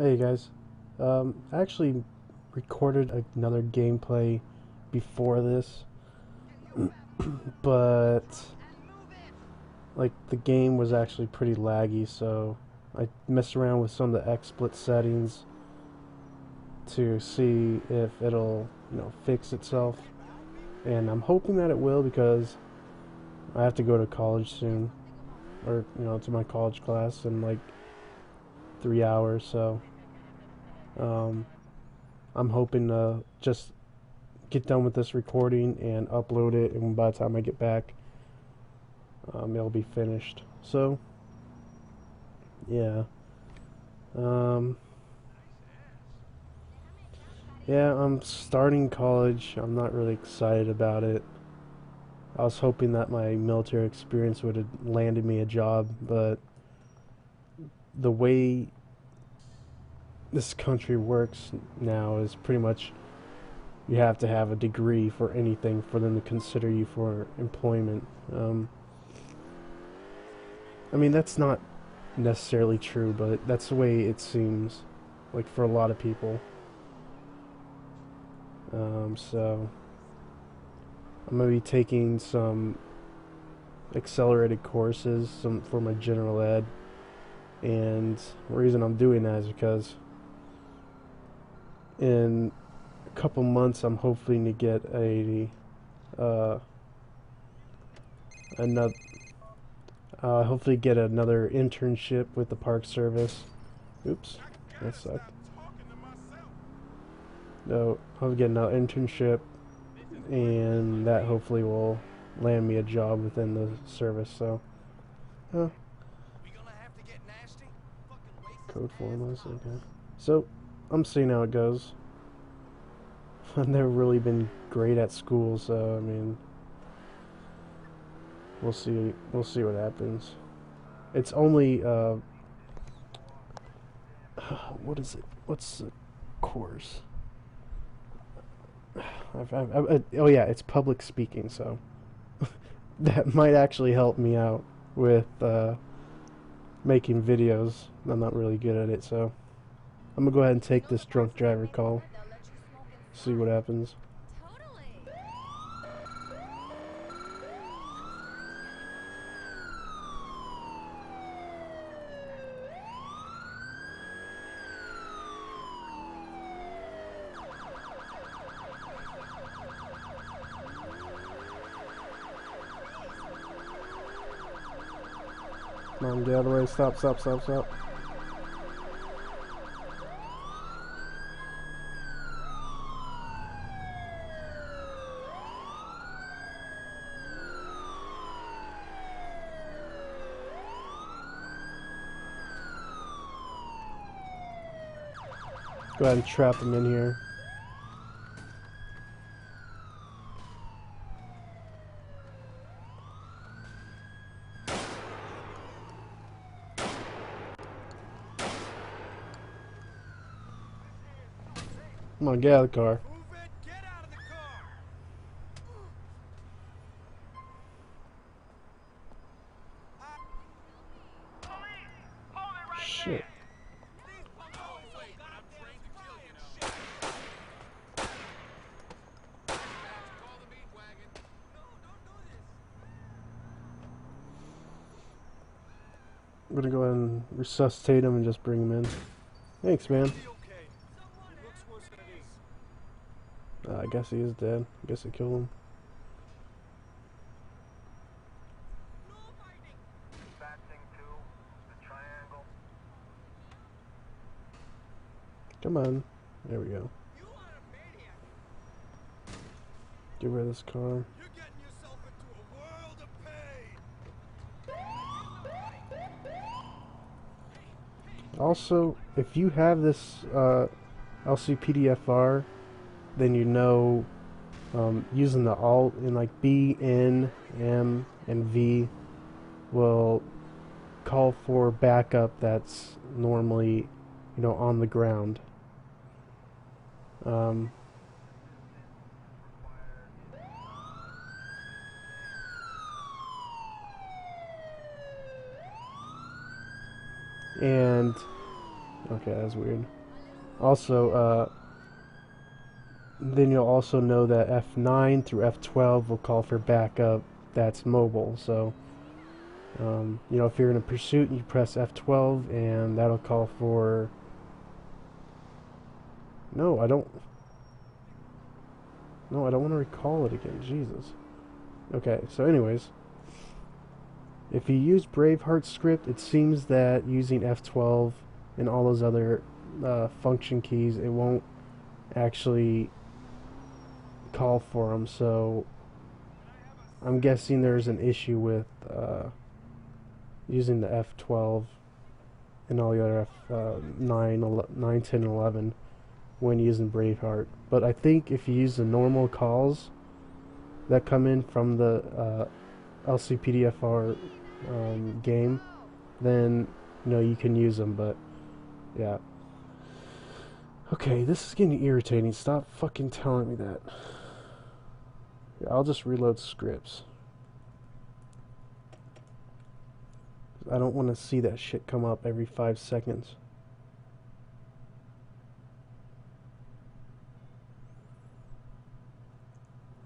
Hey guys, um, I actually recorded another gameplay before this, but like the game was actually pretty laggy, so I messed around with some of the XSplit settings to see if it'll, you know, fix itself. And I'm hoping that it will because I have to go to college soon, or you know, to my college class in like three hours, so um, I'm hoping to just get done with this recording and upload it, and by the time I get back, um, it'll be finished. So, yeah. Um, yeah, I'm starting college. I'm not really excited about it. I was hoping that my military experience would have landed me a job, but the way this country works now is pretty much you have to have a degree for anything for them to consider you for employment. Um, I mean, that's not necessarily true, but that's the way it seems, like for a lot of people. Um, so, I'm going to be taking some accelerated courses some for my general ed, and the reason I'm doing that is because in a couple months, I'm hoping to get a uh, another. Uh, hopefully, get another internship with the Park Service. Oops, that sucked. No, I'll get another internship, and that hopefully will land me a job within the service. So, uh, code formulas. Okay. So, I'm seeing how it goes. I've never really been great at school, so I mean, we'll see. We'll see what happens. It's only uh, what is it? What's the course? I've, I've, I've, oh yeah, it's public speaking, so that might actually help me out with uh, making videos. I'm not really good at it, so. I'm gonna go ahead and take this drunk driver call. See what happens. On, get out of the way. Stop, stop, stop, stop. Go ahead and trap him in here. Come on, get out of the car. Shit. I'm gonna go ahead and resuscitate him and just bring him in. Thanks, man. Uh, I guess he is dead. I guess I killed him. Come on. There we go. Get rid of this car. Also, if you have this uh, LCPDFR, then you know um, using the alt in like B, N, M, and V will call for backup that's normally, you know, on the ground. Um, and Okay, that's weird. Also, uh, then you'll also know that F9 through F12 will call for backup that's mobile. So, um, you know, if you're in a pursuit, you press F12 and that'll call for. No, I don't. No, I don't want to recall it again. Jesus. Okay, so, anyways. If you use Braveheart script, it seems that using F12 and all those other uh, function keys, it won't actually call for them. So I'm guessing there's an issue with uh, using the F12 and all the other F uh, 9, 11, 9, 10, and 11 when using Braveheart. But I think if you use the normal calls that come in from the uh, LCPDFR um, game, then you know you can use them. But yeah. Okay, this is getting irritating. Stop fucking telling me that. I'll just reload scripts. I don't want to see that shit come up every five seconds.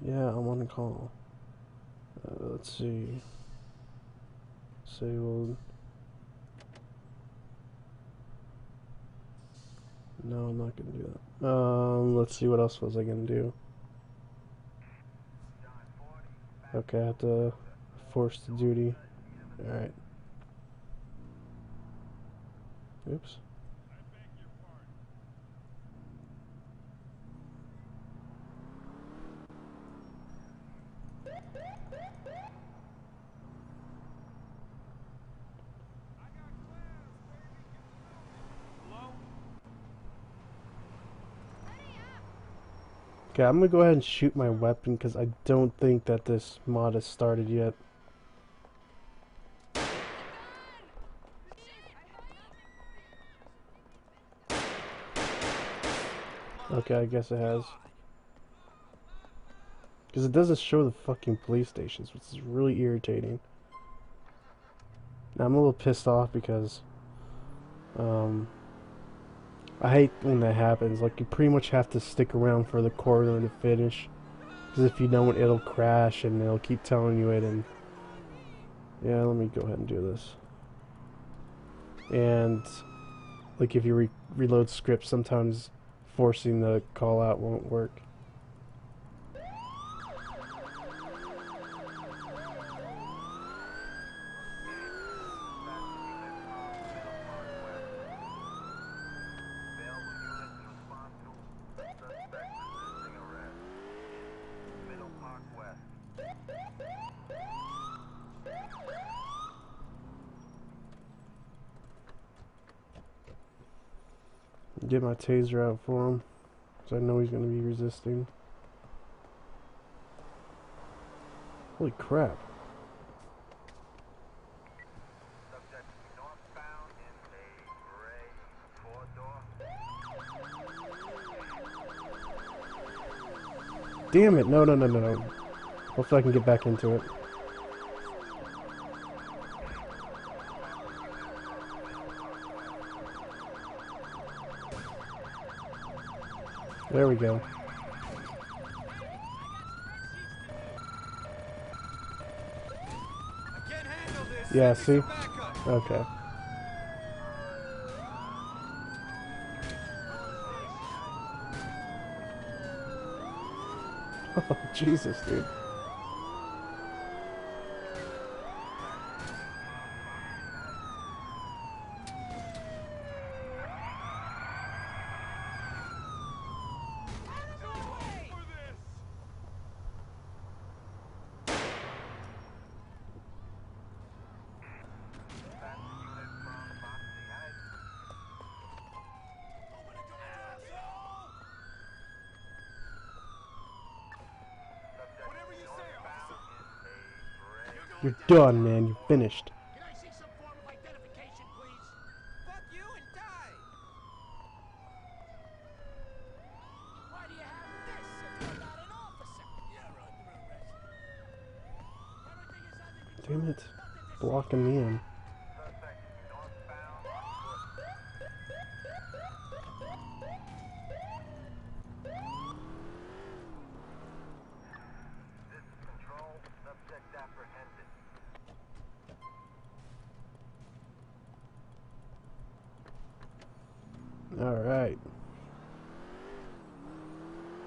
Yeah, I want to call. Uh, let's see. Disabled. No, I'm not gonna do that. Um, let's see what else was I gonna do. Okay, I have to force the duty. Alright. Oops. Okay, I'm gonna go ahead and shoot my weapon because I don't think that this mod has started yet. Okay, I guess it has. Because it doesn't show the fucking police stations, which is really irritating. Now, I'm a little pissed off because um, I hate when that happens. Like, you pretty much have to stick around for the corridor to finish. Because if you don't, it'll crash and it'll keep telling you it. And yeah, let me go ahead and do this. And like, if you re reload scripts, sometimes forcing the call out won't work. get my taser out for him. So I know he's going to be resisting. Holy crap. Damn it, no, no, no, no. Hopefully I can get back into it. There we go. Yeah, see? Okay. Oh, Jesus, dude. You're done, man. You're finished. Can I see some form of identification, please? Fuck you and die! Why do you have this if you're not an officer? You're under arrest. Everything is under control. Damn it. Nothing to Blocking me in. Suspect northbound on foot. Alright.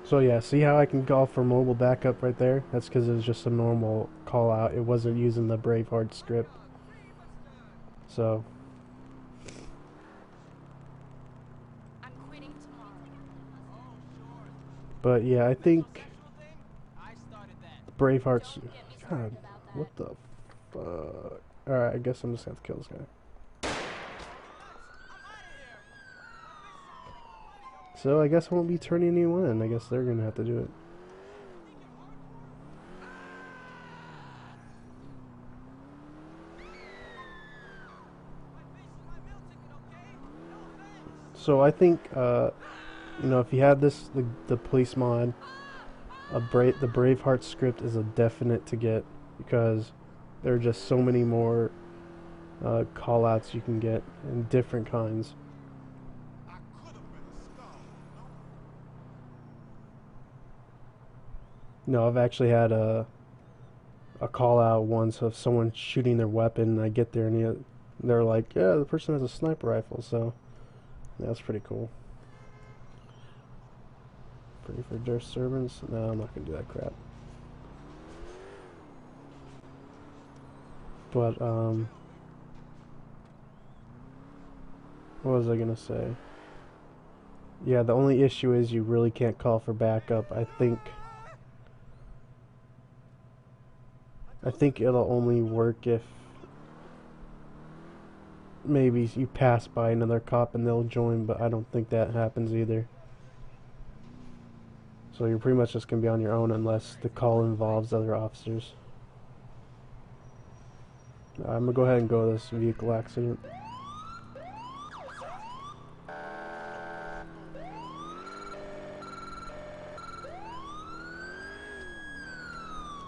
So yeah, see how I can call for mobile backup right there? That's because it was just a normal call out. It wasn't using the Braveheart script. So, I'm quitting tomorrow. but yeah, I think I started that. Braveheart's... Don't get me started God, what the fuck? Alright, I guess I'm just gonna have to kill this guy. So I guess I won't be turning anyone in. I guess they're gonna have to do it. So I think, uh, you know, if you have this, the, the police mod, a brave, the Braveheart script is a definite to get because there are just so many more uh, call outs you can get and different kinds. No, I've actually had a a call out once of someone shooting their weapon. And I get there and he, they're like, "Yeah, the person has a sniper rifle." So that's pretty cool. Free for disturbance? No, I'm not gonna do that crap. But um, what was I gonna say? Yeah, the only issue is you really can't call for backup. I think. I think it'll only work if maybe you pass by another cop and they'll join, but I don't think that happens either. So you're pretty much just gonna be on your own unless the call involves other officers. I'm gonna go ahead and go to this vehicle accident.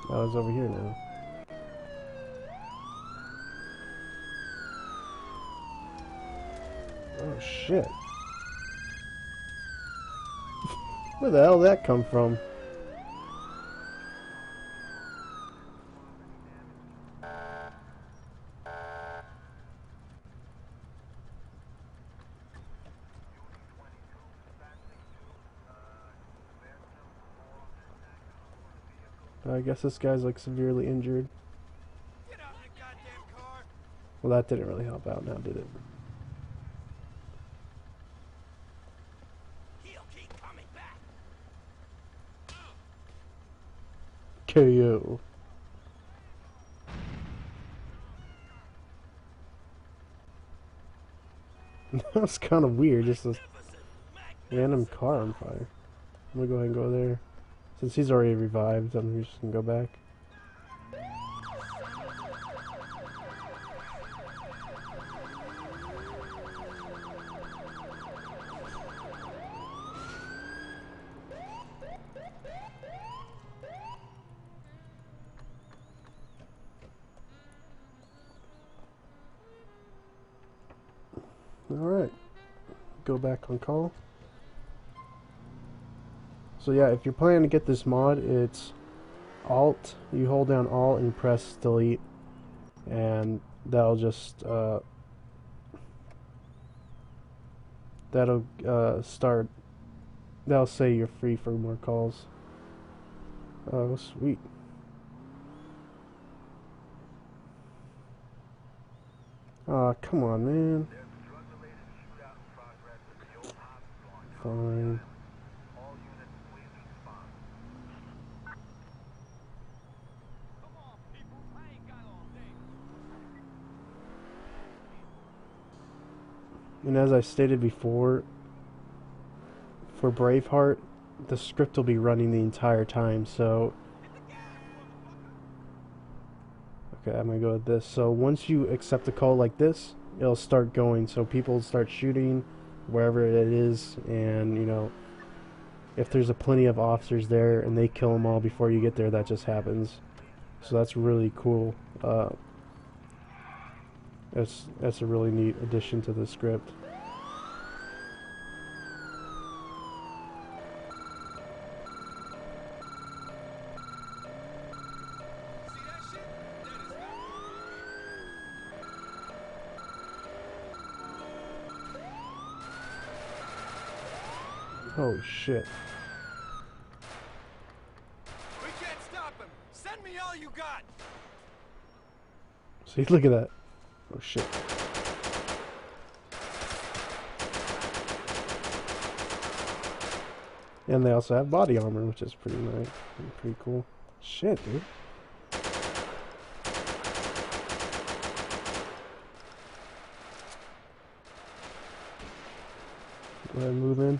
Oh, I was over here now. Oh shit. Where the hell did that come from? I guess this guy's like severely injured. Well, that didn't really help out now, did it? He'll keep coming back. KO. That's kind of weird, just a random car on fire. I'm gonna go ahead and go there. Since he's already revived, I'm just gonna go back. Alright. Go back on call. So yeah, if you're planning to get this mod, it's Alt, you hold down Alt and press delete, and that'll just, uh, that'll, uh, start, that'll say you're free for more calls. Oh, sweet. Aw, come on, man. Fine. Come on, people. I ain't got all And as I stated before, for Braveheart, the script will be running the entire time, so... Okay, I'm gonna go with this. So once you accept a call like this, it'll start going, so people start shooting wherever it is, and, you know, if there's a plenty of officers there and they kill them all before you get there, that just happens. So that's really cool. Uh, that's, that's a really neat addition to the script. See that shit? That is not real. Oh shit. We can't stop him. Send me all you got. See, look at that. Oh shit. And they also have body armor, which is pretty nice. Pretty cool. Shit, dude. Go ahead and move in.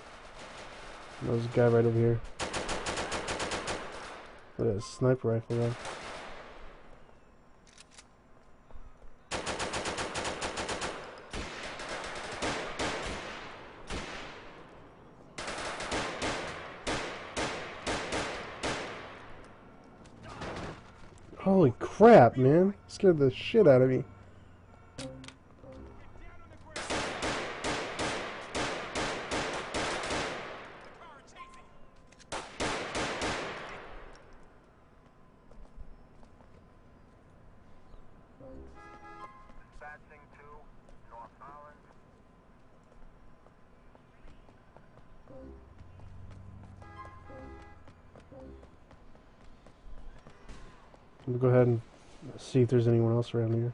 There's a guy right over here. With a sniper rifle though. Holy crap, man. Scared the shit out of me. Go ahead and see if there's anyone else around here.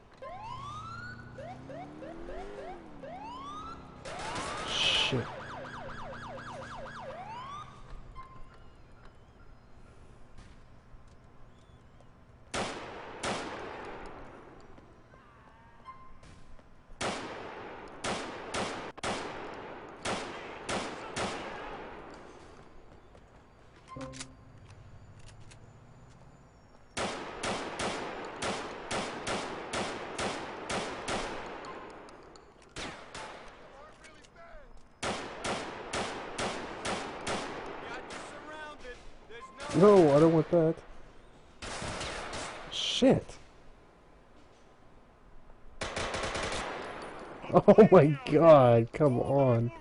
No. I don't want that. Shit. Oh my god, come on.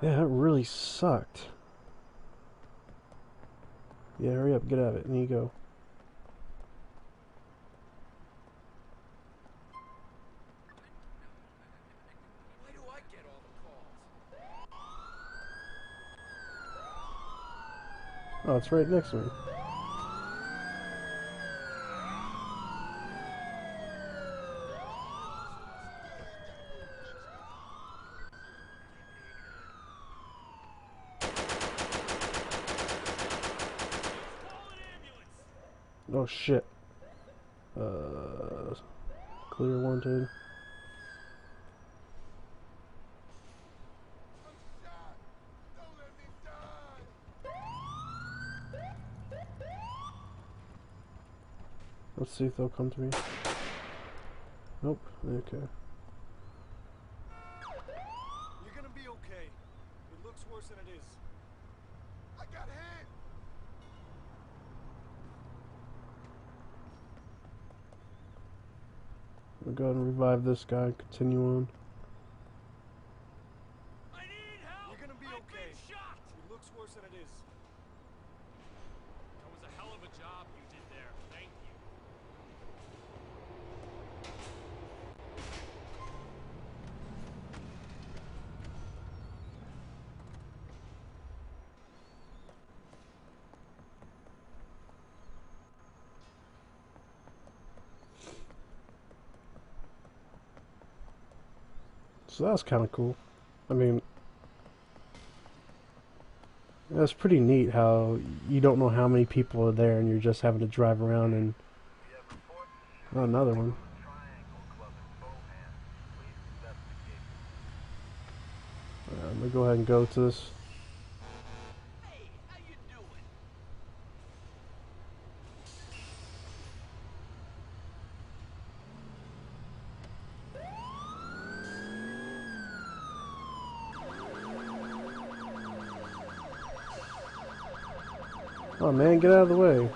Yeah, that really sucked. Yeah, hurry up, get out of it, and you go. Why do I get all the calls? Oh, it's right next to me. Oh shit. Uh, clear wanted. Let's see if they'll come to me. Nope. Okay. You're gonna be okay. It looks worse than it is. I got hit. We'll go ahead and revive this guy. and Continue on. I need help. You're gonna be okay. shot. It looks worse than it is. That was a hell of a job you did there. Thank you. So that was kind of cool. I mean, that's pretty neat how you don't know how many people are there and you're just having to drive around and. Oh, another one. I'm gonna go ahead and go to this. Oh man, get out of the way.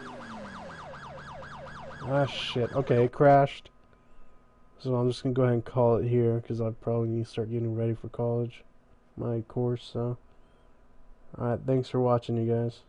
Ah shit. Okay, it crashed. So I'm just gonna go ahead and call it here because I probably need to start getting ready for college, my course. So Alright, thanks for watching, you guys.